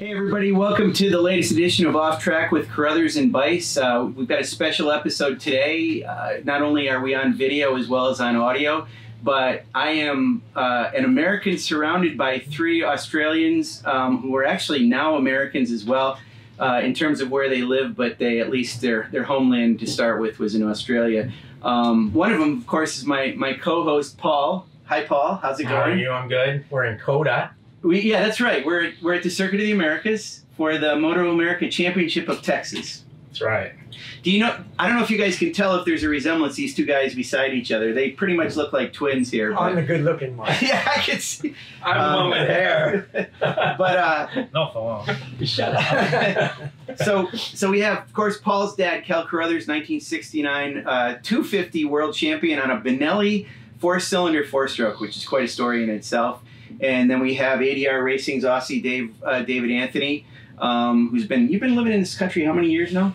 Hey everybody, welcome to the latest edition of Off Track with Carruthers and Bice. Uh, we've got a special episode today. Uh, not only are we on video as well as on audio, but I am uh, an American surrounded by three Australians um, who are actually now Americans as well. Uh, in terms of where they live, but they at least their their homeland to start with was in Australia. Um, one of them, of course, is my my co-host Paul. Hi, Paul. How's it going? How are you? I'm good. We're in COTA. We, yeah, that's right. We're we're at the Circuit of the Americas for the MotoAmerica Championship of Texas. That's right. Do you know? I don't know if you guys can tell if there's a resemblance. These two guys beside each other, they pretty much look like twins here. I'm But, the good looking one. yeah, I can see. I'm Um, the one with hair. But uh, No, for long. Shut up. so so we have, of course, Paul's dad, Kel Carruthers, 1969, uh, 250 world champion on a Benelli four-cylinder four-stroke, which is quite a story in itself. And then we have ADR Racing's Aussie Dave uh, David Anthony, um, who's been you've been living in this country how many years now?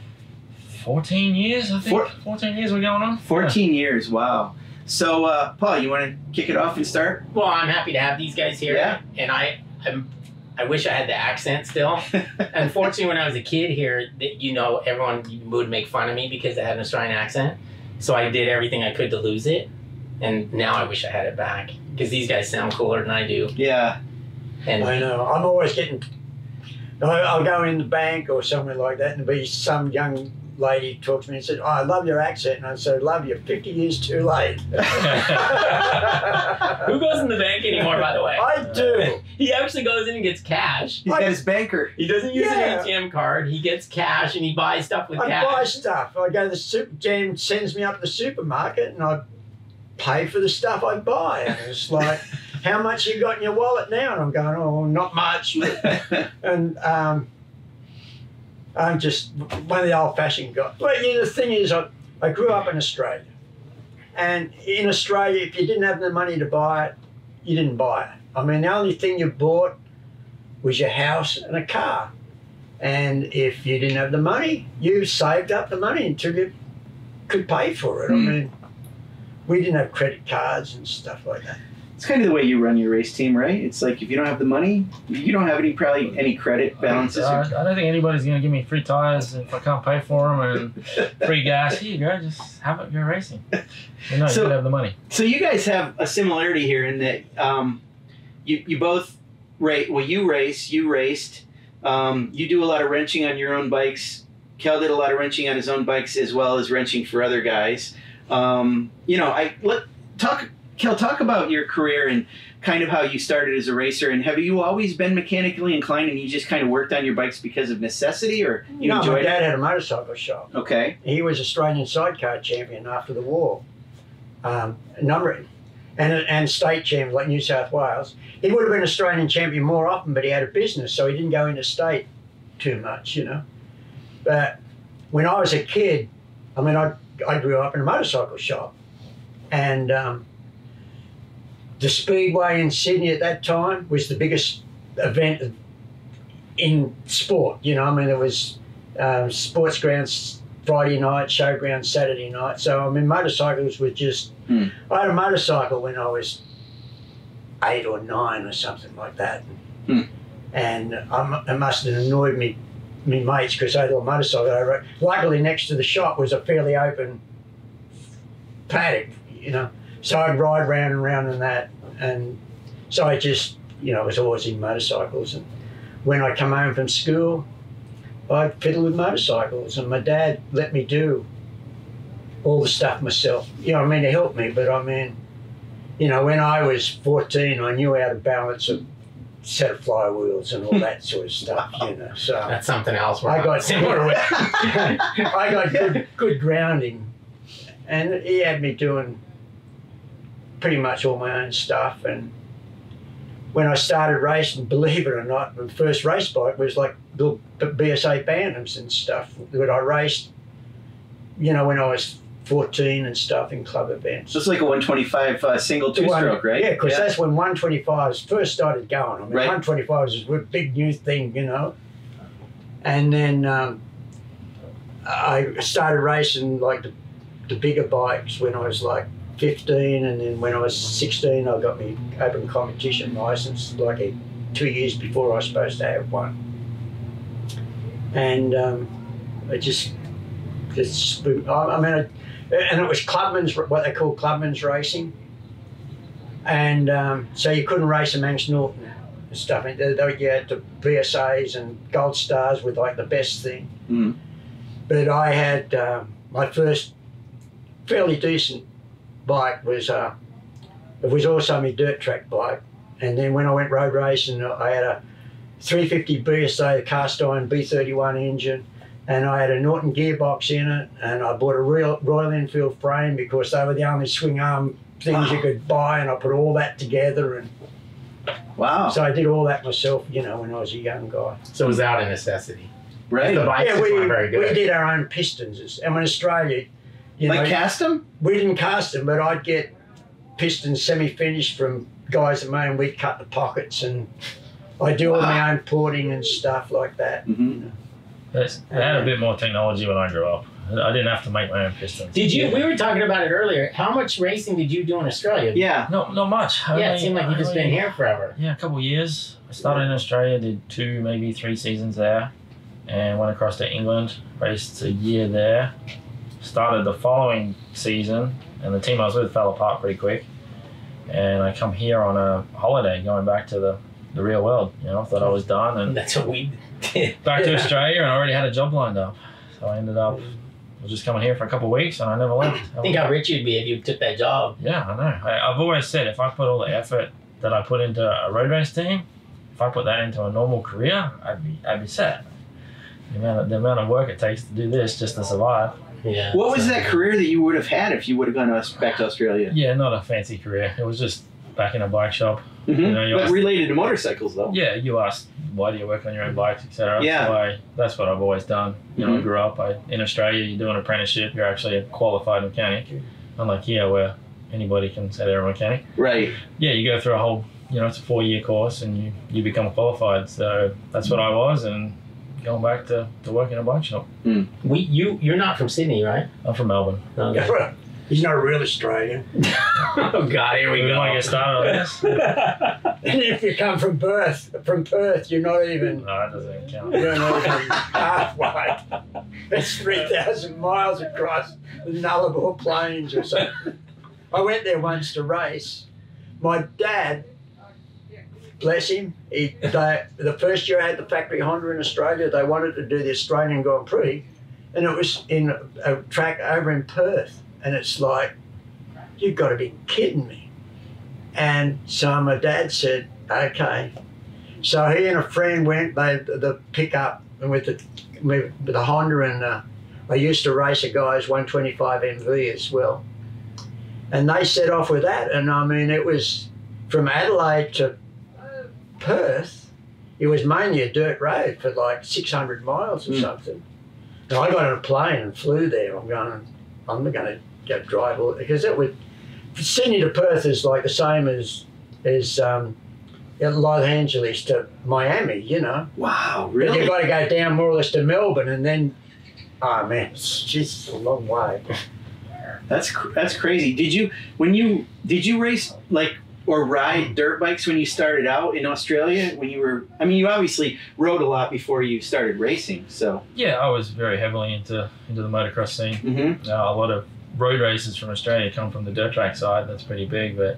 14 years, I think. Four- 14 years we're going on. 14 years. Wow. So uh, Paul, you want to kick it off and start? well, I'm happy to have these guys here. Yeah. And I, I'm, I wish I had the accent still. Unfortunately, when I was a kid here, that you know, everyone would make fun of me because I had an Australian accent. So I did everything I could to lose it. And now I wish I had it back because these guys sound cooler than I do. yeah. And I know. I'm always getting. I- I'll go in the bank or somewhere like that, and be some young lady talks to me and said, "Oh, I love your accent," and I said, "Love you. Fifty years too late." who goes in the bank anymore, by the way? I do. He actually goes in and gets cash. He's got his banker. He doesn't use Yeah. an ATM card. He gets cash and he buys stuff with I cash. buy stuff. I go to the super. Jam sends me up to the supermarket, and I pay for the stuff I buy. And it's like, how much you got in your wallet now? And I'm going, oh, not much. and um, I'm just one of the old-fashioned guys. Well, you know, the thing is, I, I grew up in Australia, and in Australia, if you didn't have the money to buy it, you didn't buy it. I mean, the only thing you bought was your house and a car, and if you didn't have the money, you saved up the money until you could pay for it. Hmm. I mean, we didn't have credit cards and stuff like that. It's kind of the way you run your race team, right? It's like if you don't have the money, you don't have any probably any credit balances. Uh, I don't think anybody's going to give me free tires if I can't pay for them and free gas. Here you go, just have it, go racing. You know, So- you could have the money. So you guys have a similarity here in that um, you you both race. Well, you race, you raced. Um, you do a lot of wrenching on your own bikes. Kel did a lot of wrenching on his own bikes as well as wrenching for other guys. Um, you know, I let talk. Kel, talk about your career and kind of how you started as a racer. And have you always been mechanically inclined, and you just kind of worked on your bikes because of necessity, or you no, my dad it? had a motorcycle shop. Okay. He was Australian sidecar champion after the war. Um, number and and state champion like New South Wales. He would have been Australian champion more often, but he had a business, so he didn't go into state too much, you know. But when I was a kid, I mean, I I grew up in a motorcycle shop, and um, the Speedway in Sydney at that time was the biggest event in sport. You know, I mean, there was um, sports grounds Friday night, showground Saturday night. So I mean, motorcycles were just. Hmm. I had a motorcycle when I was eight or nine or something like that, Hmm. and I, it must have annoyed me, me mates because I had a motorcycle. I rode. Luckily, next to the shop was a fairly open paddock, you know. So I'd ride round and round in that, and so I just, you know, I was always in motorcycles. And when I come home from school, I'd fiddle with motorcycles, and my dad let me do all the stuff myself. You know, I mean, to help me, but I mean, you know, when I was 14, I knew how to balance a set of flywheels and all that sort of stuff, you know. So That's something else I got similar with. I got good, good grounding, and he had me doing pretty much all my own stuff. And when I started racing, believe it or not, my first race bike was like the the BSA Bantams and stuff that I raced. You know, when I was 14 and stuff in club events. So it's like a 125 uh, single two one- stroke, right? Yeah, because that's when 125s first started going. I mean, Right. 125s was a big new thing, you know. And then um, I started racing like the, the bigger bikes when I was like 15, and then when I was 16, I got my open competition license, like a, two years before I was supposed to have one. and um, it just, it's, I, I mean, it, and it was clubman's, what they call clubman's racing, and um, so you couldn't race amongst Norton and stuff. And they, they, you had the BSAs and Gold Stars with like the best thing, Mm. but I had um, my first fairly decent bike was uh, it was also my dirt track bike, and then when I went road racing, I had a 350 BSA cast iron B31 engine, and I had a Norton gearbox in it, and I bought a real Royal Enfield frame because they were the only swing arm things you could buy, and I put all that together, and Wow. so I did all that myself, you know, when I was a young guy. So it was out of necessity. right. The bikes yeah, we, weren't very we did our own pistons, and in Australia, you like know, cast them? we didn't cast them, but I'd get pistons semi-finished from guys of mine. We'd cut the pockets, and I do all my own porting and stuff like that. hmm That's, they had a bit more technology when I grew up. I didn't have to make my own pistons. Did you? We were talking about it earlier. How much racing did you do in Australia? Yeah. No, not much. Yeah, Only- it seemed like you've just only- been here forever. Yeah, a couple of years. I started in Australia, did two, maybe three seasons there, and went across to England, raced a year there. Started the following season, and the team I was with fell apart pretty quick. And I come here on a holiday, going back to the, the real world. You know, I thought I was done, and That's what we did. back to Australia, and I already had a job lined up. So I ended up was just coming here for a couple of weeks, and I never left. I think how rich you'd be if you took that job. Yeah, I know. I, I've always said if I put all the effort that I put into a road race team, if I put that into a normal career, I'd be I'd be set. The amount of, the amount of work it takes to do this just to survive. Yeah. What was So- that career that you would have had if you would have gone to, Aus- back to Australia? Yeah, not a fancy career. It was just back in a bike shop. Mhm. You know, but asked- related to motorcycles, though. Yeah, you asked why do you work on your own bikes, etc. Yeah. So I, that's what I've always done. You know, I Mhm. grew up I, in Australia. You do an apprenticeship. You're actually a qualified mechanic. Unlike here, where anybody can say they're a mechanic. Right. yeah, you go through a whole, you know, it's a four year course and you, you become qualified. So that's what I was and going back to, to work in a bike shop. We you you're not from Sydney, right? I'm from Melbourne. Okay. He's not a real Australian. oh God, here we We go. might get started on this. And if you come from Perth, from Perth, you're not even. No, that doesn't count. You're not even halfway. It's three thousand miles across the Nullarbor Plains or something. I went there once to race. My dad, bless him, he they, the first year I had the factory Honda in Australia, they wanted to do the Australian Grand Prix, and it was in a, a track over in Perth, and it's like, you've got to be kidding me. And so my dad said, okay. So he and a friend went, they the pickup with the with the Honda and uh, I used to race a guy's 125 MV as well. And they set off with that, and I mean it was from Adelaide to Perth. It was mainly a dirt road for like 600 miles or Mm. something. And I got on a plane and flew there. I'm going, I'm going to go drive all because it would. Sydney to Perth is like the same as as um, Los Angeles to Miami. You know, Wow. Really? you've got to go down more or less to Melbourne and then. Oh man, it's just a long way. That's cr- that's crazy. Did you when you did you race like or ride dirt bikes when you started out in Australia? When you were, I mean, you obviously rode a lot before you started racing. So. Yeah, I was very heavily into into the motocross scene. Mm-hmm. Uh, a lot of road races from Australia come from the dirt track side. That's pretty big. But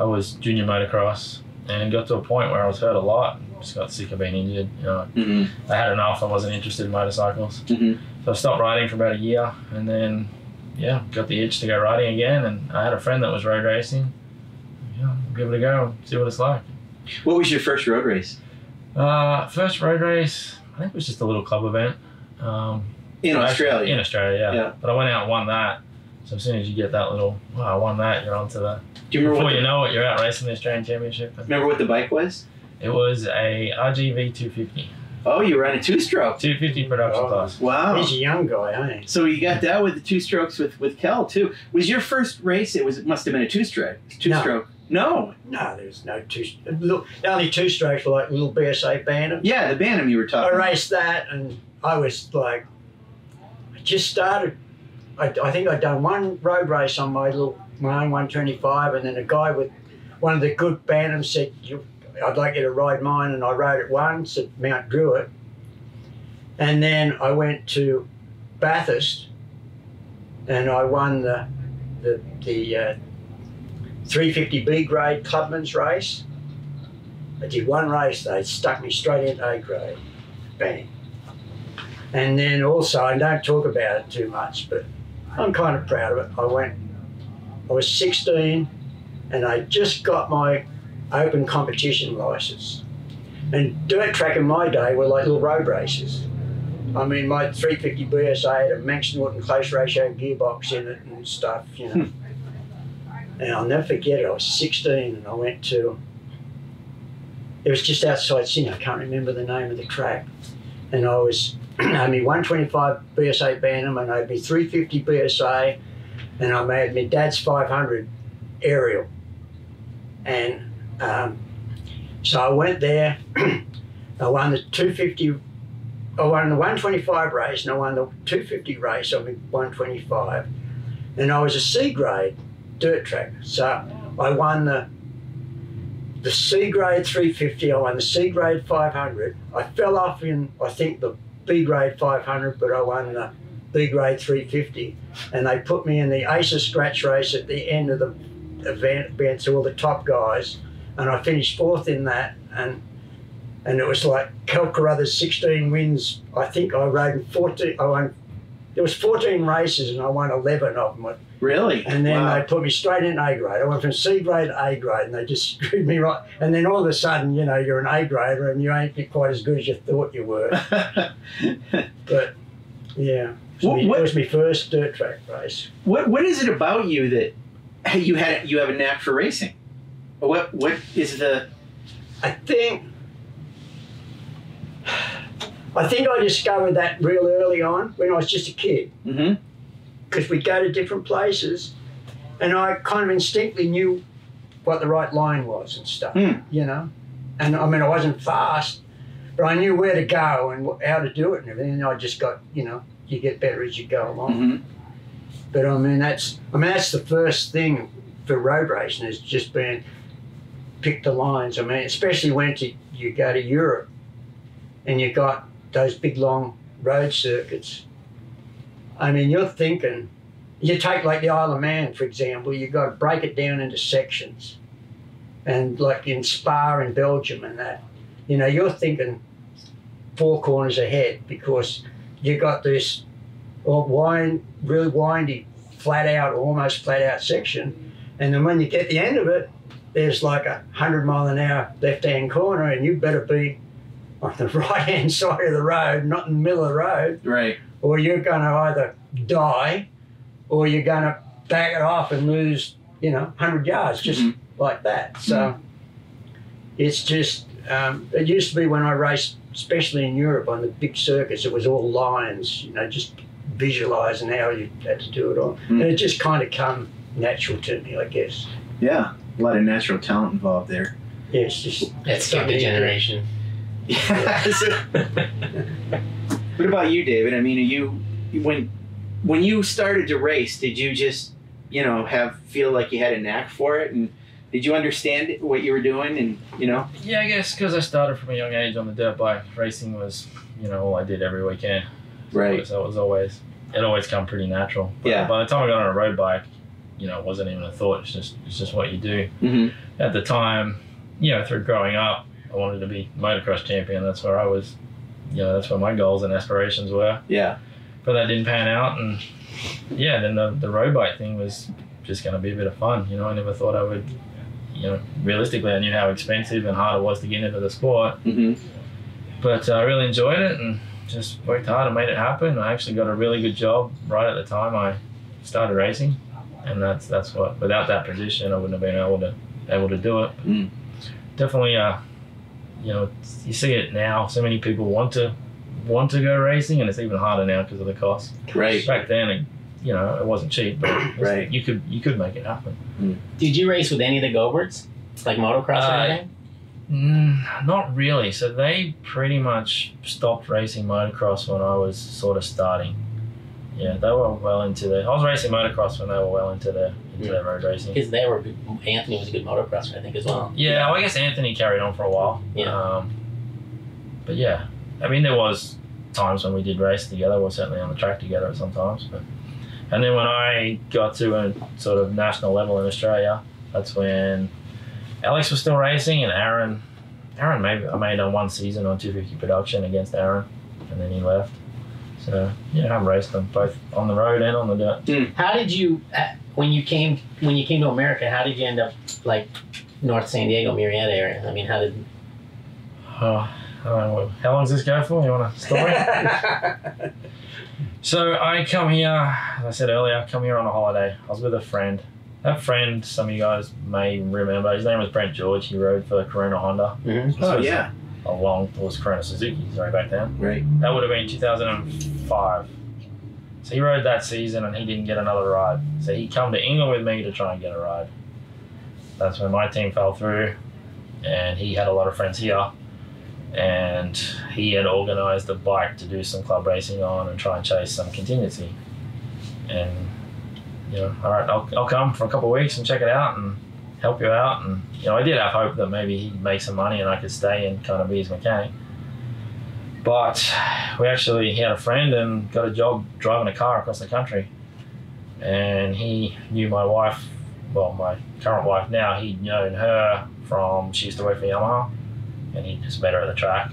I was junior motocross and got to a point where I was hurt a lot. Just got sick of being injured. You know, Mm-hmm. I had enough. I wasn't interested in motorcycles. Mhm. So I stopped riding for about a year, and then yeah, got the itch to go riding again. And I had a friend that was road racing. Yeah, give it a go, see what it's like. What was your first road race Uh, first road race, I think it was just a little club event. Um, in Australia? In Australia, yeah. Yeah. But I went out and won that. So as soon as you get that little, wow, I won that, you're on to the. Do you remember Before what you know it, you're out racing the Australian Championship. Remember what the bike was? it was a RGV 250. Oh, you ran a two-stroke. 250 production Oh. class. Wow. He's a young guy, eh? So you got that with the two strokes with with Kel too. Was your first race? It was it must have been a two stroke. Two No. stroke. No. No, there's no two. Look, the only two strokes were like little BSA Bantam. Yeah, the Bantam you were I talking. about. raced that, and I was like, I just started. I, I think I'd done one road race on my little my own 125, and then a guy with one of the good Bantams said, "I'd like you to ride mine," and I rode it once at Mount Druitt, And then I went to Bathurst, and I won the the the uh, 350B grade clubman's race. I did one race, they stuck me straight into A grade. Bang. And then also, I don't talk about it too much, but I'm kind of proud of it. I went, I was 16 and I just got my open competition license. And dirt track in my day were like little road races. I mean, my 350 BSA had a Manx Norton close ratio gearbox in it and stuff, you know. Hmm. and I'll never forget it. I was 16 and I went to, it was just outside Sydney. I can't remember the name of the track. And I was, I had me 125 BSA Bantam and I had me 350 BSA and I made my dad's 500 Ariel. And um, so I went there. I won the 250. I won the 125 race and I won the 250 race on the 125. And I was a C grade dirt track. So I won the the C grade 350. I won the C grade 500. I fell off in I think the B grade 500, but I won the B grade 350. And they put me in the Ace of Scratch race at the end of the event, event all the top guys and I finished fourth in that. And and it was like Kel Carruthers 16 wins. I think I rode in 14. I won. There was 14 races and I won 11 of them. Really? And then Wow. they put me straight in A grade. I went from C grade to A grade, and they just screwed me right. And then all of a sudden, you know, you're an A grader and you ain't quite as good as you thought you were. But yeah, it was, What- me, what- it was my first dirt track race. what What is it about you that you had you have a knack for racing? What What is the I think I think I discovered that real early on when I was just a kid hmm because we'd go to different places and I kind of instinctively knew what the right line was and stuff, Hmm. you know. And I mean, I wasn't fast, but I knew where to go and how to do it and everything. And I just got, you know, you get better as you go along. hmm But I mean, that's I mean that's the first thing for road racing is just being pick the lines. I mean, especially when to, you go to Europe and you got those big long road circuits. I mean, you're thinking. You take like the Isle of Man, for example. You got to break it down into sections, and like in Spa in Belgium and that, you know, you're thinking four corners ahead because you got this or wind, really windy, flat out, almost flat out section. And then when you get the end of it, there's like a hundred mile an hour left hand corner, and you better be on the right hand side of the road, not in the middle of the road, Right. Or you're going to either die or you're going to back it off and lose, you know, 100 yards just Mhm. like that. So it's just, um, it used to be when I raced, especially in Europe on the big circuits, it was all lines, you know, just visualizing how you had to do it all. Mm. And it just kind of come natural to me, I guess. Yeah. A lot of natural talent involved there. Yeah, it's just. That's skipped a generation. Yeah. What about you, David? I mean, are you when when you started to race, did you just you know have feel like you had a knack for it, and did you understand what you were doing, and you know? Yeah, I guess because I started from a young age on the dirt bike, racing was, you know, all I did every weekend. Right. So it was always, it always come pretty natural. But Yeah. By the time I got on a road bike, you know, it wasn't even a thought. It's just, it's just what you do. hmm At the time, you know, through growing up, I wanted to be motocross champion. That's where I was, you know, that's where my goals and aspirations were. Yeah. But that didn't pan out, and yeah, then the the road bike thing was just going to be a bit of fun. You know, I never thought I would. You know, realistically, I knew how expensive and hard it was to get into the sport hmm but uh, I really enjoyed it and just worked hard and made it happen. I actually got a really good job right at the time I started racing, and that's that's what. Without that position, I wouldn't have been able to able to do it. Mm. Definitely, uh, you know, you see it now. So many people want to want to go racing, and it's even harder now because of the cost. Right. Back then, it, you know, it wasn't cheap, but was- Right. you could you could make it happen. Did you race with any of the Goberts? Like motocross or Uh, anything? Mm, not really. So they pretty much stopped racing motocross when I was sort of starting. Yeah, they were well into their. I was racing motocross when they were well into their into their road racing. Because they were good- Anthony was a good motocrosser, I think, as well. Yeah, well, I guess Anthony carried on for a while. Yeah. Um, but yeah, I mean, there was times when we did race together, or certainly on the track together at some times. But and then when I got to a sort of national level in Australia, that's when Alex was still racing and Aaron. Aaron maybe I made on one season on 250 production against Aaron, and then he left. So yeah, I've raced them both on the road and on the dirt. How did you uh, when you came when you came to America? How did you end up like North San Diego, Murrieta area? I mean, how did Oh, I don't know, how long does this go for? You want a story? So I come here, as I said earlier, I come here on a holiday. I was with a friend. That friend, some of you guys may remember, his name was Brent George. He rode for Corona Honda. Mhm. Oh was yeah, A long, it was Corona Suzuki, sorry, back then. right. That would have been 2005. So he rode that season and he didn't get another ride. So he come to England with me to try and get a ride. That's when my team fell through and he had a lot of friends here. And he had organised a bike to do some club racing on and try and chase some contingency. And, you know, all right, I'll, I'll come for a couple of weeks and check it out and help you out. And, you know, I did have hope that maybe he'd make some money and I could stay and kind of be his mechanic. But we actually had a friend and got a job driving a car across the country. And he knew my wife, well, my current wife now, he'd known her from, she used to work for Yamaha, and he just met her at the track.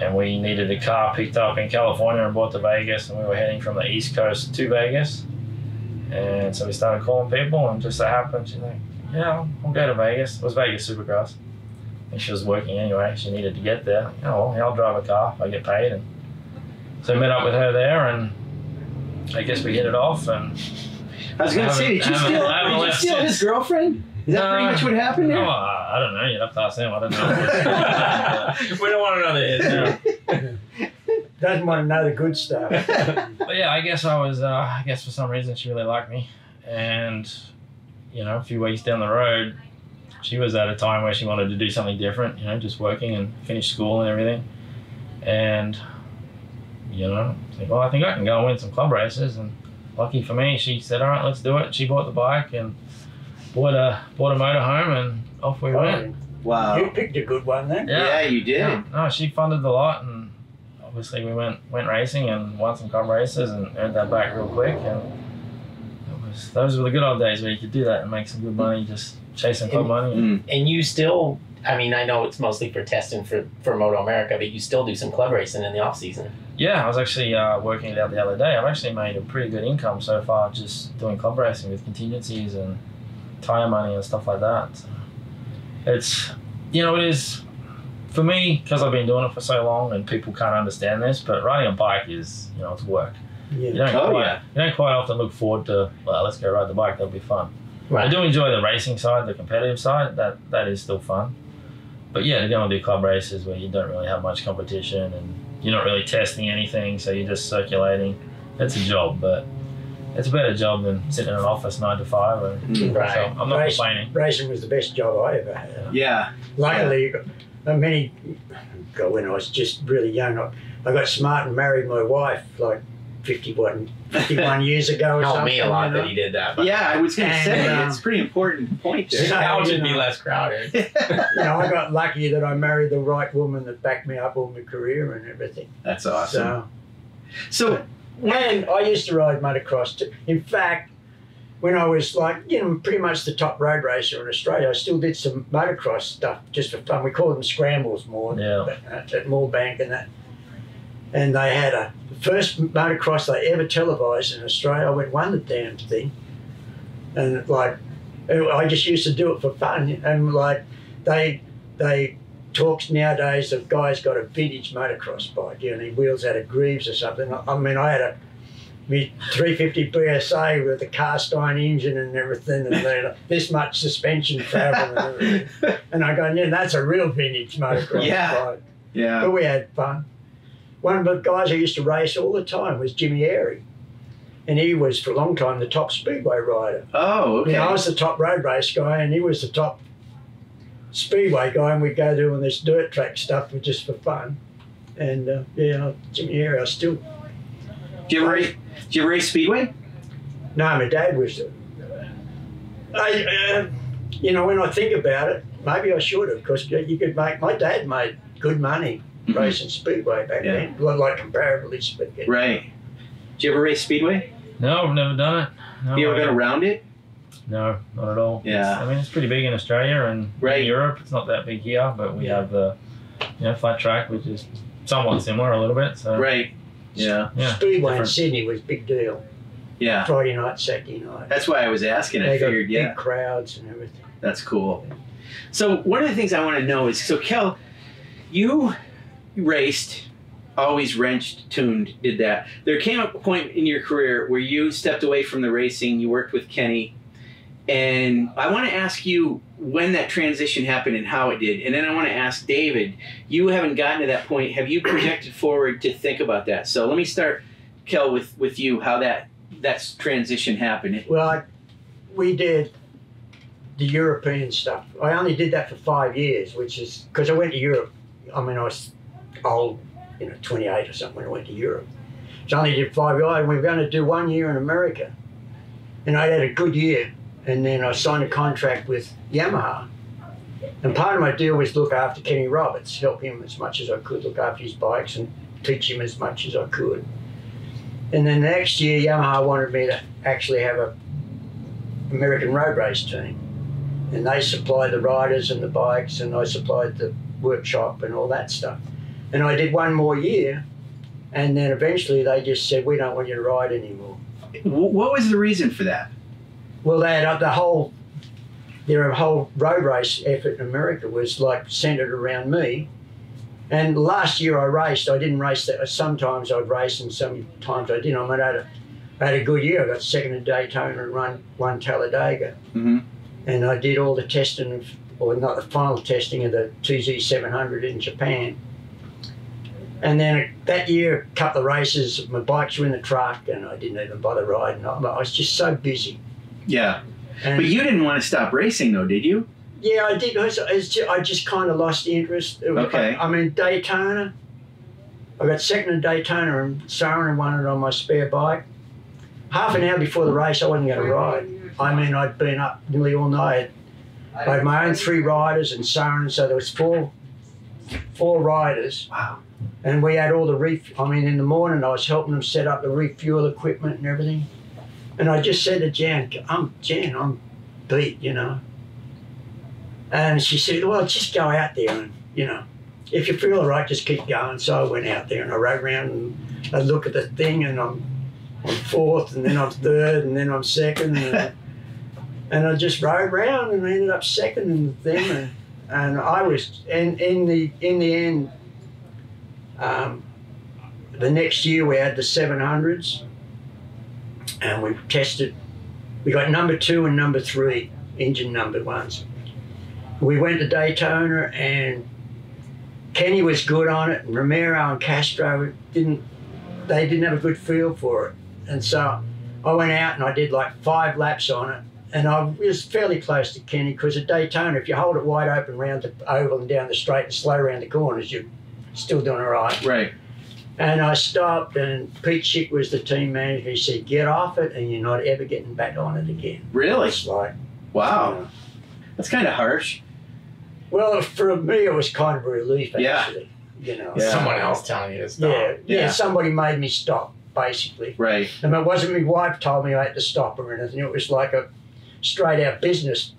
And we needed a car picked up in California and brought to Vegas, and we were heading from the East Coast to Vegas. And so we started calling people, and just so happened, she's like, Yeah, I'll- I'll go to Vegas. It was Vegas Supercross. And she was working anyway. She needed to get there. Oh, well, yeah, I'll drive a car if I get paid. And so I met up with her there, and I guess we hit it off. And I was gonna say, did you steal? Did you steal his girlfriend? Is that pretty much what happened oh, there? I I don't know. You'd have to ask them. I don't know. we don't want to know the Yeah. Doesn't want to know the good stuff. But yeah, I guess I was. Uh, I guess for some reason she really liked me, and you know, a few weeks down the road, she was at a time where she wanted to do something different. You know, just working and finish school and everything, and you know, I think, well, I think I can go and win some club races. And lucky for me, she said, "All right, let's do it." She bought the bike and bought a bought a motorhome, and off we went. Oh, wow. You picked a good one then. Yeah, you did. Yeah, no, she funded the lot, and obviously we went went racing and won some club races and earned that back real quick. And it was those were the good old days where you could do that and make some good money just chasing club money. Mm. And you still, I mean, I know it's mostly for testing for for Moto America, but you still do some club racing in the off season. Yeah, I was actually uh, working it out the other day. I've actually made a pretty good income so far just doing club racing with contingencies and tire money and stuff like that. So it's you know it is for me because I've been doing it for so long and people can't understand this, but riding a bike is you know it's work. You don't, Oh, quite, yeah. you don't quite often look forward to, well, let's go ride the bike, that'll be fun. I do enjoy the racing side, the competitive side, that, that is still fun. But yeah, to go and do club races where you don't really have much competition and you're not really testing anything, so you're just circulating, it's a job, but it's a better job than sitting in an office nine to five. Or, Mm. Right. So I'm not Race- complaining. Racing was the best job I ever had. Yeah. Luckily, I many, God, when I was just really young, I, I got smart and married my wife like 51, 51 years ago or Helped something. me a lot you know? that he did that. But Yeah, I was gonna say uh, it's a pretty important point the there. town should be less crowded. You know, I got lucky that I married the right woman that backed me up all my career and everything. That's awesome. So, So, and I used to ride motocross. Too. In fact, when I was like, you know, pretty much the top road racer in Australia, I still did some motocross stuff just for fun. We called them scrambles more Yeah. at, at Moorebank and that. And they had a the first motocross they ever televised in Australia. I went won the damn thing, and like I just used to do it for fun. And like they they talks nowadays of guys got a vintage motocross bike, you know, he wheels out of Greeves or something. I, mean, I had a me 350 BSA with a cast iron engine and everything, and then this much suspension travel and everything. And I go, yeah, that's a real vintage motocross Yeah. bike. yeah. But we had fun. One of the guys who used to race all the time was Jimmy Airey. And he was, for a long time, the top speedway rider. Oh, okay. You know, I was the top road race guy, and he was the top speedway guy, and we'd go doing this dirt track stuff just for fun. And, uh, yeah, Jimmy Airey, I still. Do you ever race? Do you ever race speedway? No, my dad was. Uh, I, uh, you know, when I think about it, maybe I should have, because you could make. My dad made good money Mhm. racing speedway back Yeah. then. Well, like comparatively speaking. Right. Did you ever race speedway? No, I've never done it. No, you ever I- been around it? No, not at all. Yeah. I mean, it's pretty big in Australia and Right. in Europe. It's not that big here, but we Yeah. have the you know flat track, which is somewhat similar a little bit. So Right. Yeah. yeah, Speedway in. Sydney was a big deal. Yeah. Friday night, Saturday night. That's why I was asking. I they got figured, big yeah, crowds and everything. that's cool. So one of the things I want to know is, so Kel, you raced, always wrenched, tuned, did that. There came a point in your career where you stepped away from the racing. You worked with Kenny, and I want to ask you when that transition happened and how it did. And then I want to ask David, you haven't gotten to that point. Have you projected forward to think about that? So let me start, Kel, with with you. How that that transition happened. Well, I, we did the European stuff. I only did that for five years, which is because I went to Europe. I mean, I was old, you know, 28 or something when I went to Europe. So I only did five years, and we were going to do one year in America. And I had a good year, and then I signed a contract with Yamaha. And part of my deal was look after Kenny Roberts, help him as much as I could, look after his bikes and teach him as much as I could. And then the next year, Yamaha wanted me to actually have a American road race team, and they supplied the riders and the bikes, and I supplied the workshop and all that stuff. And I did one more year, and then eventually they just said, "We don't want you to ride anymore." What was the reason for that? Well, they had the whole their whole road race effort in America was like centered around me. And last year I raced. I didn't race that. Sometimes I'd race, and sometimes I didn't. I mean, I had a, I had a good year. I got second in Daytona and run one Talladega. hmm and I did all the testing of, or not the final testing of the TZ700 in Japan. And then that year, a couple of races, my bikes were in the truck, and I didn't even bother riding. I I was just so busy. Yeah, And but you didn't want to stop racing, though, did you? yeah, I did. It was, I just kind of lost the interest. Okay. I, I mean, Daytona. I got second in Daytona, and Saarinen won it on my spare bike. Half an hour before the race, I wasn't going to ride. I mean, I'd been up nearly all night. I had my own three riders and Saarinen, so there was four, four riders, Wow. and we had all the ref. I mean, in the morning, I was helping them set up the refuel equipment and everything. And I just said to Jan, "I'm Jan, I'm beat, you know." And she said, "Well, just go out there and you know, if you feel all right, just keep going." So I went out there and I rode around and I look at the thing, and I'm I'm fourth, and then I'm third, and then I'm second, and, and I just rode around and I ended up second in the thing, and, and I was and in the in the end, um, the next year we had the seven hundreds, and we tested. We got number two and number three engine number ones. We went to Daytona and Kenny was good on it, and Romero and Castro didn't. They didn't have a good feel for it, and so I went out and I did like five laps on it, and I was fairly close to Kenny because at Daytona, if you hold it wide open round the oval and down the straight and slow around the corners, you're still doing all right. Right. And I stopped, and Pete Schick was the team manager. He said, "Get off it, and you're not ever getting back on it again." Really? It's like, Wow. you know. That's kind of harsh. well, for me, it was kind of a relief, Yeah. actually. You know. Yeah. Someone else telling you to stop. Yeah, yeah, Yeah. Somebody made me stop, basically. Right. And it wasn't my wife told me I had to stop or anything. It was like a straight out business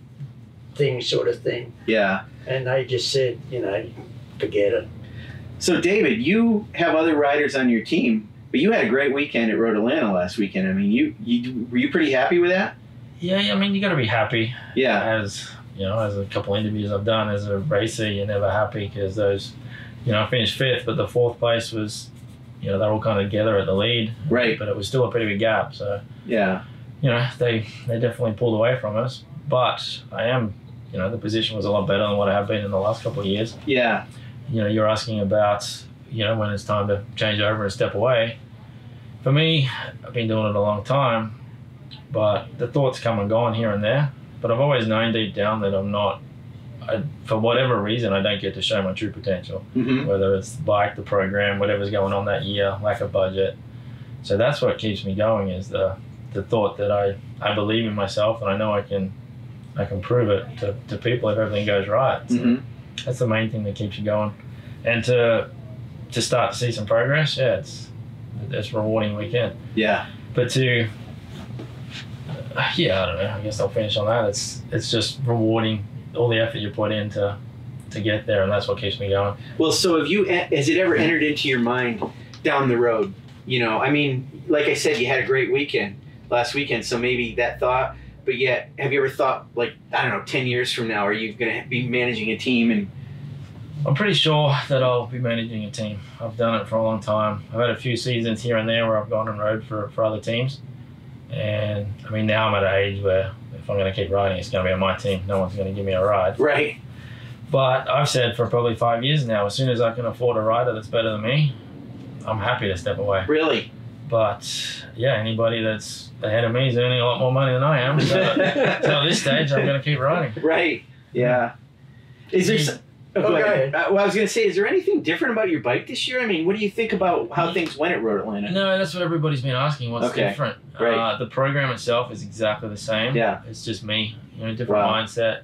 thing, sort of thing. Yeah. And they just said, you know, forget it. So, David, you have other riders on your team, but you had a great weekend at Road Atlanta last weekend. I mean, you, you were you pretty happy with that? Yeah, I mean, you got to be happy. Yeah. As you know, as a couple interviews I've done as a racer, you're never happy because those, you know, I finished fifth, but the fourth place was, you know, they're all kind of together at the lead, Right. but it was still a pretty big gap. So Yeah. You know, they they definitely pulled away from us. But I am, you know, the position was a lot better than what I have been in the last couple of years. Yeah. You know, you're asking about, you know, when it's time to change over and step away. For me, I've been doing it a long time, but the thoughts come and gone here and there. But I've always known deep down that I'm not, I, for whatever reason, I don't get to show my true potential hmm whether it's the bike, the program, whatever's going on that year, lack of budget. So that's what keeps me going is the the thought that I, I believe in myself and I know I can I can prove it to, to people if everything goes right. So hmm That's the main thing that keeps you going. And to to start to see some progress, yeah, it's it's rewarding weekend. Yeah. But to yeah, I don't know. I guess I'll finish on that. It's it's just rewarding all the effort you put in to to get there, and that's what keeps me going. Well, so have you? Has it ever entered into your mind down the road? You know, I mean, like I said, you had a great weekend last weekend, so maybe that thought. But yet, have you ever thought, like, I don't know, ten years from now, are you going to be managing a team and? I'm pretty sure that I'll be managing a team. I've done it for a long time. I've had a few seasons here and there where I've gone on road for, for other teams. And I mean, now I'm at an age where if I'm going to keep riding, it's going to be on my team. No one's going to give me a ride. Right. But I've said for probably five years now, as soon as I can afford a rider that's better than me, I'm happy to step away. Really. But yeah, anybody that's ahead of me is earning a lot more money than I am. So, so at this stage, I'm going to keep riding. Right. Yeah. Is there? Some, oh, go Oh, go ahead. ahead. Uh, well, I was going to say, is there anything different about your bike this year? I mean, what do you think about how things went at Road Atlanta? No, that's what everybody's been asking. What's Okay, different? great. Uh, the program itself is exactly the same. Yeah. It's just me. You know, different Wow. mindset.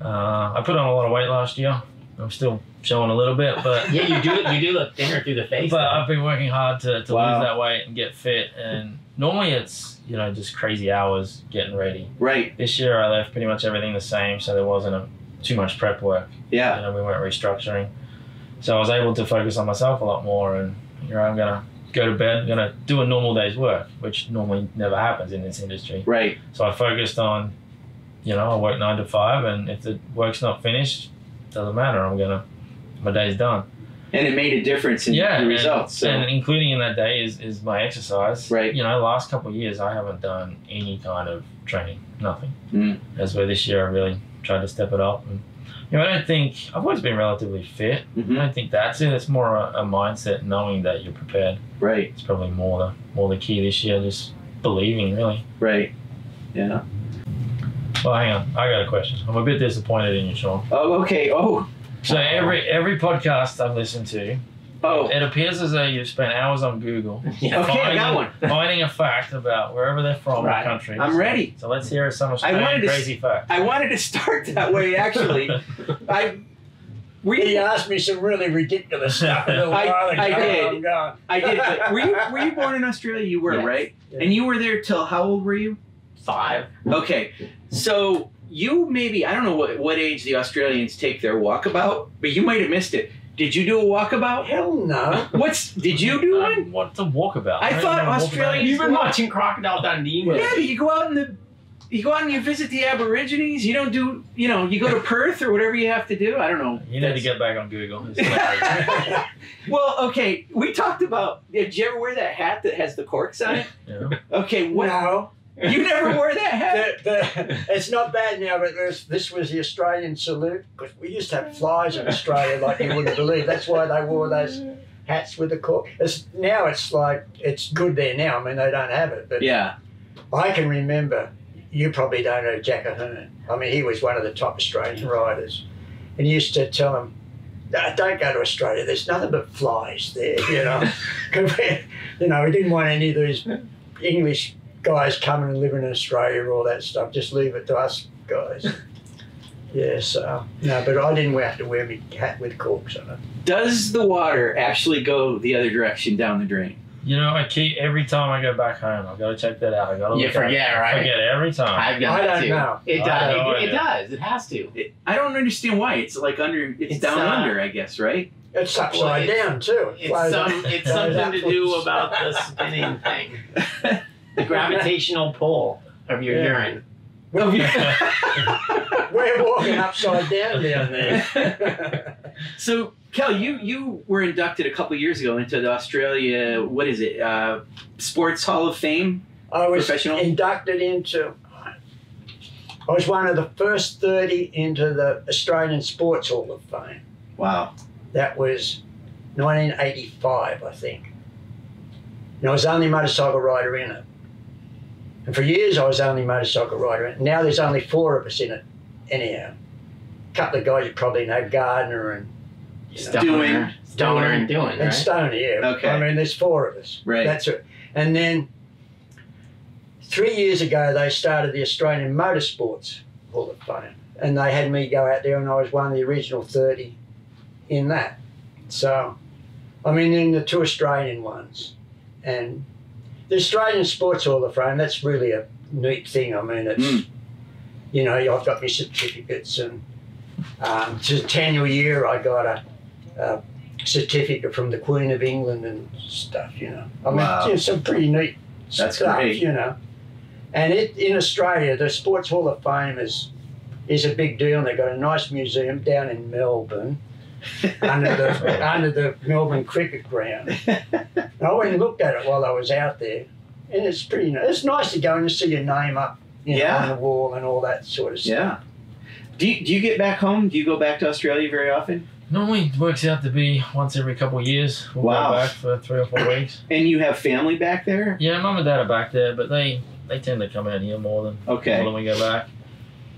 Uh, I put on a lot of weight last year. I'm still showing a little bit, but Yeah, you do. You do look thinner through the face. but though. I've been working hard to, to Wow. lose that weight and get fit. And normally it's you know just crazy hours getting ready. Right. This year I left pretty much everything the same, so there wasn't a, too much prep work. Yeah. You know, we weren't restructuring, so I was able to focus on myself a lot more. And here I'm gonna go to bed, gonna do a normal day's work, which normally never happens in this industry. Right. So I focused on, you know, I work nine to five, and if the work's not finished, doesn't matter. I'm gonna, my day's done. And it made a difference in yeah, the results. So. and including in that day is, is my exercise. Right. You know, last couple of years I haven't done any kind of training, nothing. Mm. That's where this year I really tried to step it up. And you know, I don't think I've always been relatively fit. I Mhm. don't think that's it. It's more a, a mindset, knowing that you're prepared. Right. It's probably more the more the key this year. Just believing, really. Right. Yeah. Well, hang on. I got a question. I'm a bit disappointed in you, Sean. Oh, okay. Oh. So every every podcast I've listened to, Oh. it appears as though you've spent hours on Google Yeah. Okay, I got one. finding a fact about wherever they're from Right. the country. I'm ready. So let's hear some I Australian wanted to s- crazy fact. I wanted to start that way, actually. I. Were He asked me some really ridiculous stuff I- I did. I'm. I did. But were you were you born in Australia? You were, Yes. right? Yeah. And you were there till how old were you? Five. Okay. So you maybe I don't know what what age the Australians take their walkabout, but you might have missed it. Did you do a walkabout? Hell no. What's did you do one? Um, what's a walkabout? I don't thought know what walkabout Australia- is. You've been watching Crocodile Dundee. Yeah. Yeah, you go out in the you go out and you visit the Aborigines. You don't do you know you go to Perth or whatever you have to do. I don't know. You need to get back on Google. Well, okay. We talked about. Did you ever wear that hat that has the corks on it? Yeah. Okay, what? No. You never wore that hat? The, the, it's not bad now, but this, this was the Australian salute. Because we used to have flies in Australia like you wouldn't believe. That's why they wore those hats with the cork. It's, now it's like, it's good there now. I mean, they don't have it. But Yeah. I can remember, you probably don't know Jack Ahearn. I mean, he was one of the top Australian riders. And he used to tell them, "No, don't go to Australia. There's nothing but flies there, you know. 'Cause we, you know, we didn't want any of these English guys coming and living in Australia or all that stuff. Just leave it to us guys. Yeah, so, no, but I didn't have to wear my hat with corks on it. Does the water actually go the other direction down the drain? You know, I keep every time I go back home. I've got to check that out. I got to You look at it. I forget every time. I've got I that don't too. know. It does. no It, it does. It has to. It, I don't understand why. It's like under. It's, It's, down uh, under, I guess, right? It's Well, upside it's- down too. It's some. It's something to do about the spinning thing. The gravitational pull of your Yeah. urine. We're walking upside down down there. so, Kel, you you were inducted a couple years ago into the Australia. What is it? Uh, Sports Hall of Fame. I was Professional? inducted into. I was one of the first 30 into the Australian Sports Hall of Fame. Wow. That was 1985, I think. And I was the only motorcycle rider in it. And for years, I was the only motorcycle rider in it. Now there's only four of us in it, anyhow. A couple of guys you probably know, Gardner and, you know, Stoner, stoner, and Doohan and right. Stoner, yeah. Okay. I mean, there's four of us. Right. That's it. And then three years ago, they started the Australian Motorsports Hall of Fame. And they had me go out there, and I was one of the original 30 in that. So I mean, in the two Australian ones, and the Australian Sports Hall of Fame. That's really a neat thing. I mean, it's Mm. you know, I've got my certificates, and um, to the tenure year, I got a, a certificate from the Queen of England and stuff. You know, I mean, Wow. you know, some pretty neat That's stuff. great. You know, and it in Australia, the Sports Hall of Fame is is a big deal. And they've got a nice museum down in Melbourne. Under the under the Melbourne cricket ground. And I went and looked at it while I was out there, and it's pretty. ni- It's nice to go and see your name up, you know, Yeah. on the wall and all that sort of stuff. Yeah. Do you, do you get back home? Do you go back to Australia very often? Normally it works out to be once every couple of years. We'll Wow. go back for three or four weeks. And you have family back there? Yeah, mum and dad are back there, but they they tend to come out here more than Okay. more than we go back.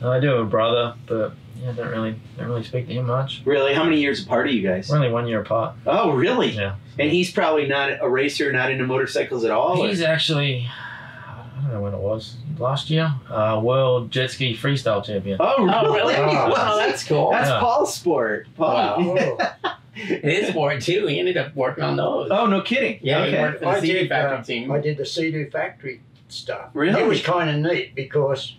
I do have a brother, but yeah, don't really don't really speak to him much. Really? How many years apart are you guys? We're only one year apart. Oh, really? Yeah. And he's probably not a racer, not into motorcycles at all? or- He's actually I don't know when it was last year. Uh, world jet ski freestyle champion. Oh, really? Oh, really? Wow. Oh, that's cool. That's Yeah. Paul's sport. Paul. Wow. His board too. He ended up working on those. Oh, no kidding. Yeah, he Okay. worked for the I CD did, Factory uh, team. I did the Sea-Doo factory stuff. Really? It was kind of neat because,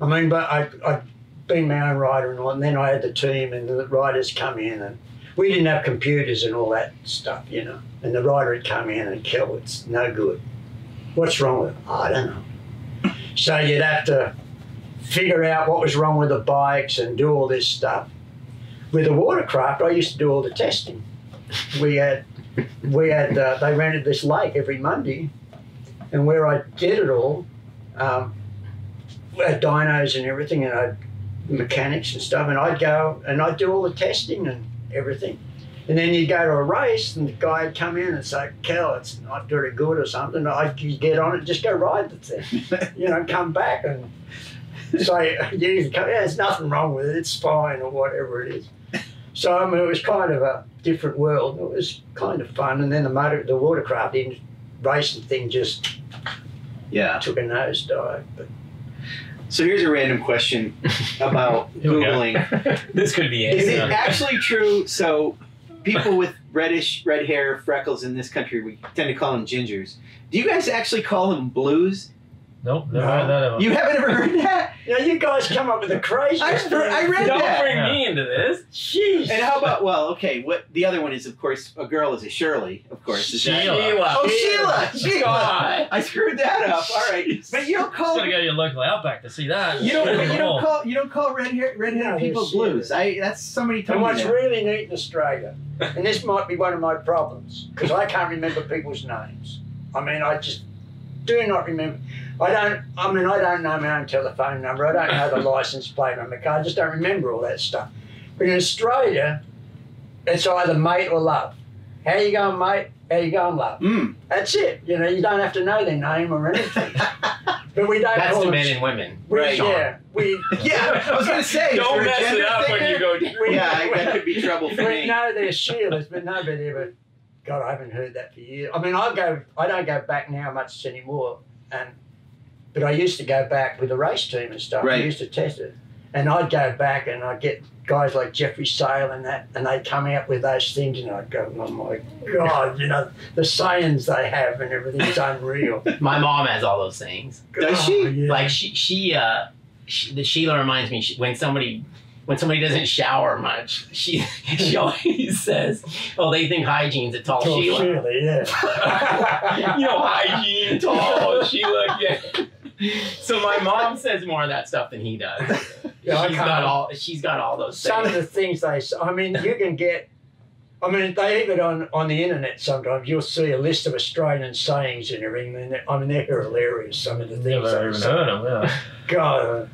I mean, but I I'd been my own rider and all, and then I had the team and the riders come in and we didn't have computers and all that stuff, you know. And the rider would come in and kill. It's no good. What's wrong with it? I don't know. So you'd have to figure out what was wrong with the bikes and do all this stuff. With the watercraft, I used to do all the testing. We had, we had, uh, they rented this lake every Monday, and where I did it all, um, we had dynos and everything, and I mechanics and stuff, and I'd go and I'd do all the testing and everything. And then you'd go to a race, and the guy would come in and say, "Kel, it's not very good" or something. I'd you get on it, just go ride the thing, you know, come back and say, "Yeah, there's nothing wrong with it. It's fine," or whatever it is. So I mean, it was kind of a different world. It was kind of fun, and then the motor, the watercraft in racing thing just Yeah. took a nosedive. But So here's a random question about Here we go. Googling. this could be Is it. it actually true? So, people with reddish red hair, freckles in this country, we tend to call them gingers. Do you guys actually call them blues? Nope, never No. heard that ever. You haven't ever heard that? you know, you guys come up with the craziest. I, things. I read Don't that. bring Yeah. me into this. Jeez. And how about well, okay, what the other one is of course a girl is a Shirley, of course. Is that- Sheila. Oh, Sheila. Oh Sheila! Sheila! God. I screwed that up. All right. But you don't Just call gotta go to your local outback to see that. you don't Shit on the you don't oh. call you don't call red hair red No, haired people Sheila. blues. I that's somebody told And me what's that. really neat in Australia, and this might be one of my problems, because I can't remember people's names. I mean, I just do not remember. I don't. I mean, I don't know my own telephone number. I don't know the license plate on my car. I just don't remember all that stuff. But in Australia, it's either mate or love. How you going, mate? How you going, love? Mm. That's it. You know, you don't have to know their name or anything. but we don't That's call the them. men and women. we, Right. Yeah, we. Yeah, I was gonna say. Don't mess it up when you go. we- Yeah, I- that could be trouble for we me. know they're Sheilas, but nobody ever. God, I haven't heard that for years. I mean, I go. I don't go back now much anymore, and but I used to go back with the race team and stuff. Right. I used to test it, and I'd go back and I'd get guys like Jeffrey Sayle and that, and they'd come out with those things, and I'd go, "Oh my God!" You know, the sayings they have and everything's unreal. My mom has all those things. Does she? Oh, yeah. Like she, she, uh, she, the Sheila reminds me she, when somebody, when somebody doesn't shower much, she, she always says, "Oh, they think hygiene's a tall Oh, Sheila." Sheila, yeah. you know, hygiene, tall Sheila. Yeah. So my mom says more of that stuff than he does. Yeah, I she's can't- got all. She's got all those some of things. the things they s- I mean, you can get. I mean, they even on, on the internet sometimes you'll see a list of Australian sayings and everything. And I mean, they're hilarious. Some of the things. Never they even say. heard of them. Yeah. God.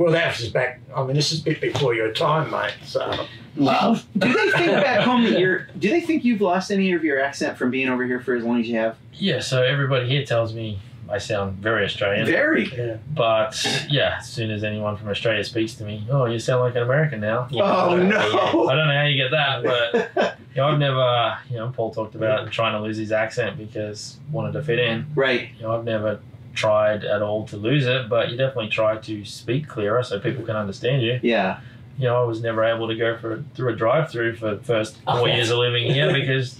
Well, that was back. I mean, this is a bit before your time, mate. So Love. Do they think back home that you're? Do they think you've lost any of your accent from being over here for as long as you have? Yeah, so everybody here tells me I sound very Australian. Very. yeah. But yeah, as soon as anyone from Australia speaks to me, oh, you sound like an American now. Oh no! I don't know how you get that, but you know, I've never, you know, Paul talked about trying to lose his accent because wanted to fit in. right. You know, I've never tried at all to lose it, but you definitely try to speak clearer so people can understand you. Yeah. You know, I was never able to go for through a drive-through for the first Oh, four yeah. years of living here because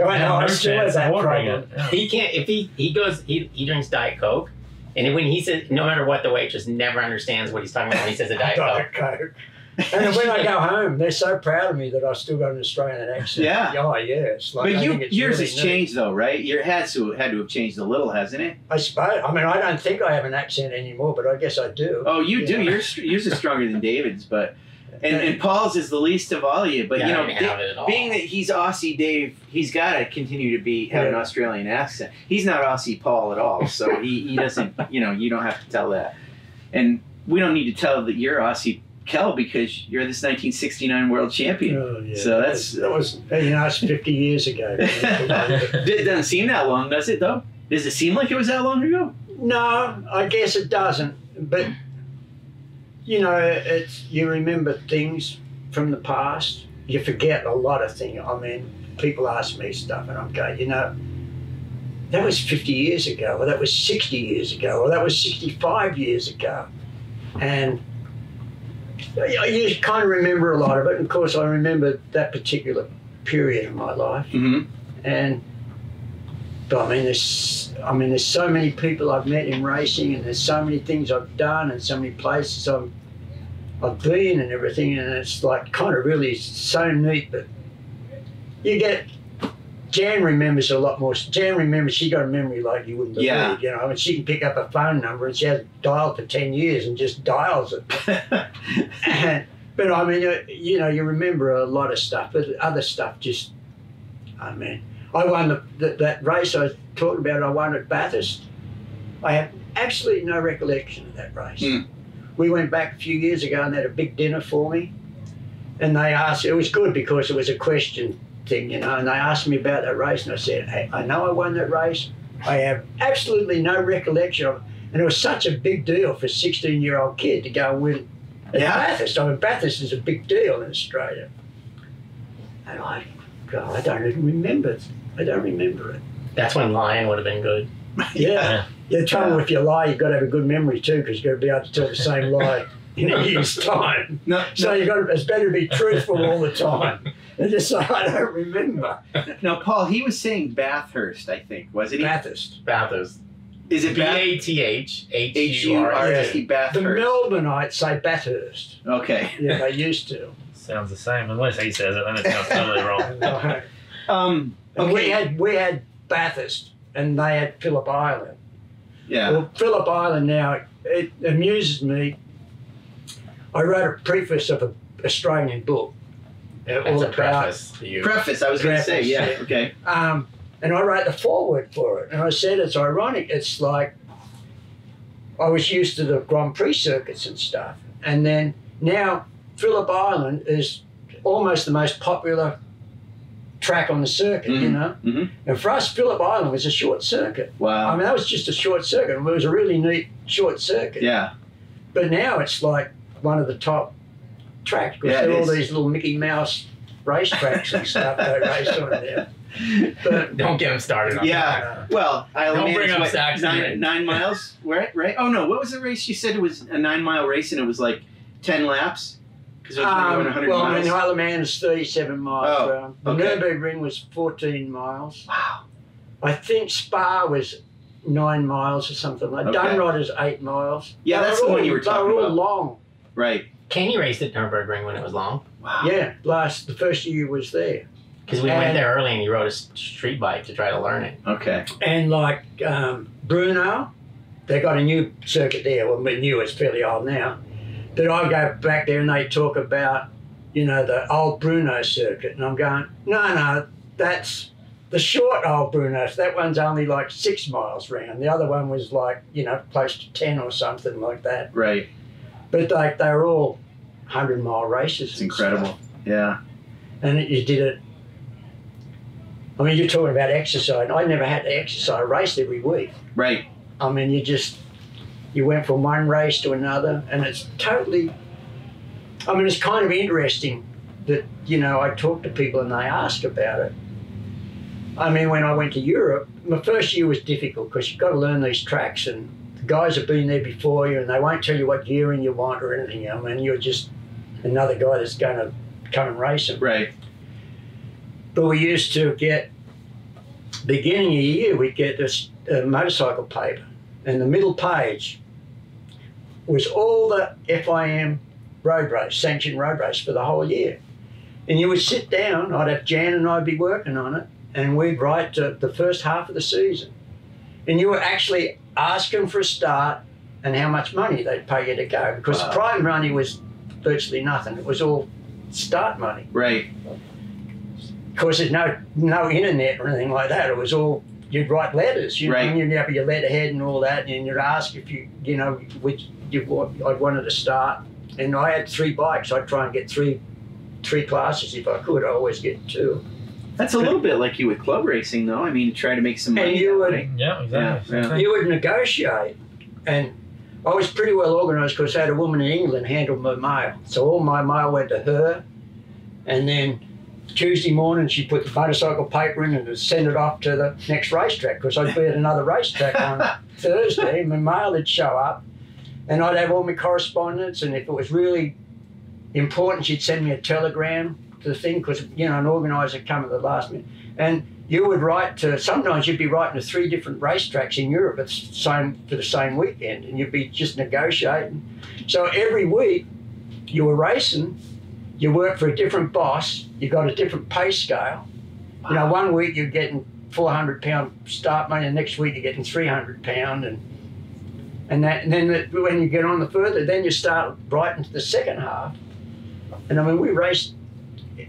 oh, I know, I no still chance of ordering problem. it. Yeah. He can't if he he goes he, he drinks Diet Coke, and when he says no matter what the waitress never understands what he's talking about when he says a Diet Coke. Diet Coke. And then when I go home, they're so proud of me that I still got an Australian accent. Yeah. Oh, yeah. It's like, but you, yours really has neat. changed though, right? Your has to had to have changed a little, hasn't it? I suppose. I mean, I don't think I have an accent anymore, but I guess I do. Oh, you do. Yeah. Yours yours is stronger than David's, but and, and Paul's is the least of all of you. But Yeah, you know, don't Di- have it at all. being that he's Aussie Dave, he's got to continue to be have an Australian accent. He's not Aussie Paul at all, so he, he doesn't. You know, you don't have to tell that, and we don't need to tell that you're Aussie Kel because you're this 1969 world champion. Oh, yeah. So that's- that was you know it's 50 years ago. it doesn't seem that long, does it? Though, does it seem like it was that long ago? no, I guess it doesn't. But you know, it's you remember things from the past. You forget a lot of things. I mean, people ask me stuff, and I'm going, you know. That was 50 years ago, or that was 60 years ago, or that was 65 years ago. And you you kind of remember a lot of it. And of course, I remember that particular period of my life. Mm-hmm. And but I mean, there's I mean, there's so many people I've met in racing, and there's so many things I've done, and so many places I've I've been, and everything. And it's like kind of really so neat. But you get Jan remembers a lot more. Jan remembers she got a memory like you wouldn't believe. Yeah. You know, and she can pick up a phone number, and she hasn't dialed for ten years, and just dials it. And, but I mean, uh, you know, you remember a lot of stuff, but other stuff just, I mean, I won the, the, that race I was talking about, I won at Bathurst. I have absolutely no recollection of that race. Hmm. We went back a few years ago and they had a big dinner for me. And they asked, it was good because it was a question thing, you know, and they asked me about that race and I said, hey, I know I won that race. I have absolutely no recollection of it. And it was such a big deal for a 16 year old kid to go and win at Yeah. Bathurst. I mean, Bathurst is a big deal in Australia. And I, God, I don't even remember it. I don't remember it. That's when lying would have been good. Yeah. The trouble if you lie, you've got to have a good memory too, because you've got to be able to tell the same lie in a year's time. No, So you got to, it's better to be truthful all the time. And just say, I don't remember. Now, Paul. He was saying Bathurst, I think, wasn't he? Bathurst. Bathurst. Is it B Bath? A T H H H U U R R S S T. T The Melbourneites say Bathurst. Okay. Yeah, they used to. Sounds the same. Unless he says it, then it sounds totally wrong. And, Um. and we had we had Bathurst, and they had Phillip Island. Yeah. Well, Phillip Island now, it amuses me. I wrote a preface of an Australian book. That's all a about, preface to you. Preface. I was going to say. Preface, Yeah. yeah. Okay. um, and I wrote the foreword for it. And I said it's ironic. It's like I was used to the Grand Prix circuits and stuff. And then now Phillip Island is almost the most popular track on the circuit, you Mhm, know? mhm. And for us, Phillip Island was a short circuit. Wow. I Wow. mean, that was just a short circuit. It was a really neat short circuit. Yeah. But now it's like one of the top tracks because yeah, there are all is. these little Mickey Mouse racetracks and stuff they race on there. But Don't get him started on Yeah. that. Well, Isle of Don't Man bring up what, Saxon nine, nine miles, right? Right? Oh no, what was the race? You said it was a nine mile race, and it was like ten laps because it was only um, going 100 well, I miles. mean, Isle of Man is 37 miles Oh, round. The okay. Nürburgring was 14 miles. wow. I think Spa was nine miles or something like Okay. Dundrod is eight miles. Yeah, They that's were the one all- you were talking about. They were all about. long. Right. Kenny raced at Nürburgring when it was long Wow. Yeah, last the first year was there. because we went there early and he rode a street bike to try to learn it. Okay. And like um, Brno, they got a new circuit there. Well, new, it's fairly old now. But I go back there and they talk about, you know, the old Brno circuit. And I'm going, no, no, that's the short old Brno. That one's only like six miles round. The other one was like, you know, close to 10 or something like that. Right. But like they were all 100 mile races. It's and stuff. incredible. Yeah. And it, you did it. I mean, you're talking about exercise. I never had to exercise. I raced every week. Right. I mean, you just you went from one race to another, and it's totally. I mean, it's kind of interesting that you know I talk to people and they ask about it. I mean, when I went to Europe, my first year was difficult because you've got to learn these tracks, and the guys have been there before you, and they won't tell you what gearing you want or anything. I mean, you're just another guy that's going to come and race them. Right. But we used to get beginning of the year, we'd get this uh, motorcycle paper, and the middle page was all the FIM road race, sanctioned road race for the whole year. And you would sit down, I'd have Jan and I'd be working on it, and we'd write the first half of the season. And you were actually asking for a start and how much money they'd pay you to go. Because Wow. prime money was virtually nothing, it was all start money. Right. Of course, there's no no internet or anything like that. It was all you'd write letters, you Right. and you'd have your letterhead and all that, and you'd ask if you, you know, which you I'd wanted to start. And I had three bikes. I'd try and get three three classes if I could. I always get two. That's a little bit like you with club racing, though. I mean, try to make some money. And you would- way. Yeah, exactly. Yeah, Same thing. You would negotiate, and I was pretty well organised because I had a woman in England handle my mail. So all my mail went to her, and then Tuesday morning she put the motorcycle paper in and would send it off to the next racetrack because I'd be at another racetrack on Thursday. and My mail would show up, and I'd have all my correspondence. And if it was really important, she'd send me a telegram to the thing because you know an organiser come at the last minute, and you would write to sometimes you'd be writing to three different racetracks in Europe at the same for the same weekend and you'd be just negotiating. So every week you were racing, you worked for a different boss, you got a different pay scale. You know, one week you're getting four hundred pound start money, the next week you're getting three hundred pound and and that and then the, when you get on the further, then you start right into the second half. And I mean we raced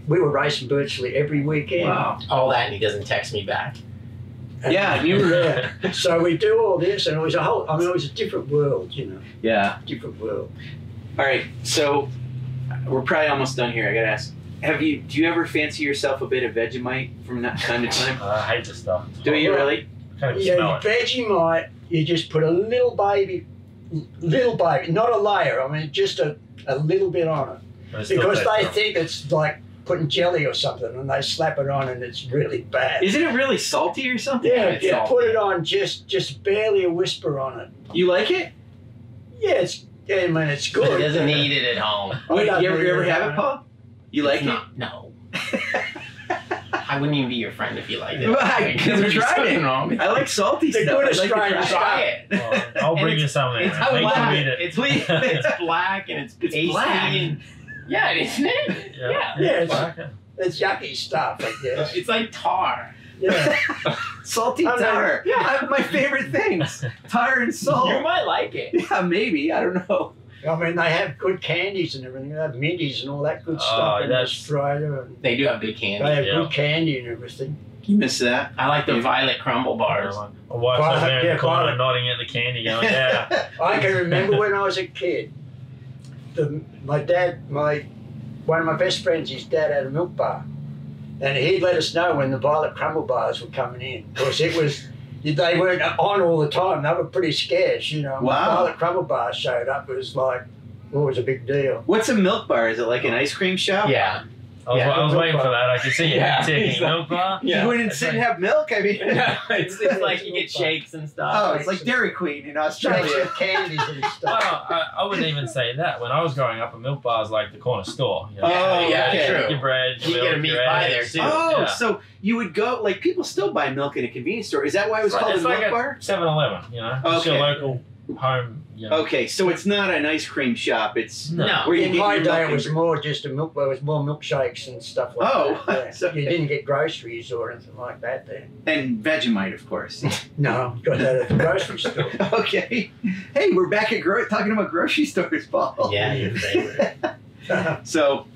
we were racing virtually every weekend. Wow. All that, and he doesn't text me back. And- Yeah, you were Yeah. So we do all this, and it was a whole. I mean, it was a different world, you know, Yeah. different world. All right. So we're probably almost done here. I gotta ask. Have you? Do you ever fancy yourself a bit of Vegemite from that time to time? I hate this stuff. Do you really? Can't even Yeah, smell it. Vegemite. You just put a little baby, little baby, not a layer. I mean, just a, a little bit on it, But it still because they think it's like putting jelly or something, and they slap it on, and it's really bad. Isn't it really salty or something? yeah, yeah. salty. Put it on, just just barely a whisper on it. You like it? Yeah, it's. Yeah, I mean, it's He good. doesn't eat it at home. Wait, you ever, you ever have it. Paul? You like It's it? not- No. I wouldn't even be your friend if you liked it. Why? 'Cause There's we tried something it. wrong I like salty The stuff. good I'd like to try it. Try it. Well, I'll bring you some of It's that. Black. it. It's it's black and it's, It's pasty black. And yeah, isn't it? Yeah, Yeah. Yeah, it's it's- It's yucky stuff, I guess. It's like tar. Yeah. Salty I'm not- tar. yeah. Uh, my favorite things. Tar and salt. You might like it. Yeah, maybe. I don't know. I mean, they have good candies and everything. They have minties and all that good Oh, stuff in that's- Australia. And They do have good they candy. have Yeah. good candy and everything. You miss that? I like the Yeah. violet crumble bars. My wife's Violet- over there in yeah, the corner violet. nodding at the candy going, yeah. I can remember when I was a kid. The, my dad, my one of my best friends, his dad had a milk bar, and he'd let us know when the violet crumble bars were coming in because it was. They weren't on all the time. They were pretty scarce, you know. When Wow. Violet crumble bars showed up. It was like, oh, it was a big deal. What's a milk bar? Is it like an ice cream shop? Yeah. I was, Yeah, I was waiting for that. I could see you Yeah, taking he's milk bar. You go in and That's sit and have milk? I mean, it's, it's like you get shakes and stuff. oh, it's like Dairy Queen in Shakes Australia. and candies and Well, stuff. I, I wouldn't even say that. When I was growing up, a milk bar is like the corner store. You know? Oh, yeah, okay. true. Your bread, your You get a milk, meat your pie there, too. Oh, Yeah. so you would go like people still buy milk in a convenience store. Is that why it was It's called like- a it's milk like bar? 7-Eleven, you know? It's your Okay. local home, you know. Okay, so it's not an ice cream shop. It's No. No. where you In get my your day, milk it and- was more just a milk. There was more milkshakes and stuff like Oh, that. Yeah. so- You didn't get groceries or anything like that there. and Vegemite, of course. No, got that at the grocery store. okay. Hey, we're back at gro- talking about grocery stores, Paul. Yeah, your favorite. So,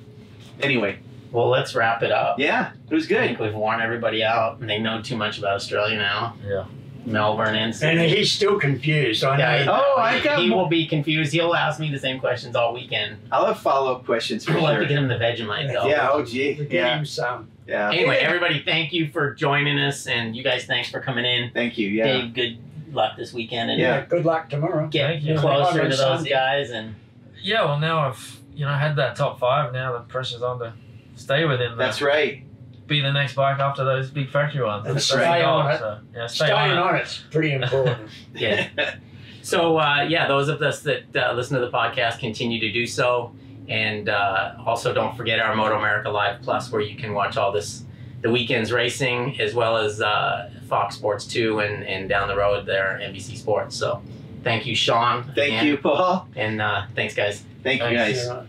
anyway, well, let's wrap it up. yeah, it was I good. think we've worn everybody out, and they know too much about Australia now. Yeah. Melbourne and and Sydney. he's still confused. I know. Yeah, Oh, I got He more- will be confused. He'll ask me the same questions all weekend. I'll have follow up questions for We'll have to sure. get him the Vegemite though. Yeah. Oh, gee. we get Yeah. him some. Yeah. Anyway, everybody, thank you for joining us, and you guys, thanks for coming in. Thank you. Yeah. Dave, good luck this weekend, and Yeah. Good luck tomorrow. get Thank you. closer On to those Sunday. guys. And Yeah, well, now I've, you know, had that top five. Now the pressure's on to stay within that. That's right. Be the next bike after those big factory ones. That's the right. Stay on it. So, yeah, stay Staying on it. on it's pretty important. yeah. So uh, yeah, those of us that uh, listen to the podcast continue to do so, and uh, also don't forget our MotoAmerica Live Plus, where you can watch all this the weekends racing as well as uh, Fox Sports 2 and, and down the road there, NBC Sports. So thank you, Sean. Thank and, you, Paul. And uh, thanks, guys. Thank you, guys. Yeah.